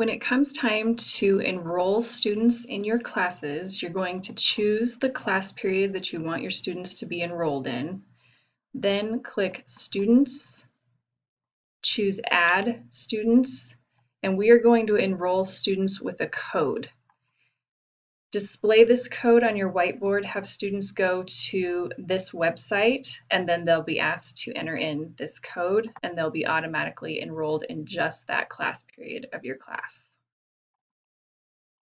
When it comes time to enroll students in your classes, you're going to choose the class period that you want your students to be enrolled in. Then click Students, choose Add Students, and we are going to enroll students with a code. Display this code on your whiteboard, have students go to this website, and then they'll be asked to enter in this code, and they'll be automatically enrolled in just that class period of your class.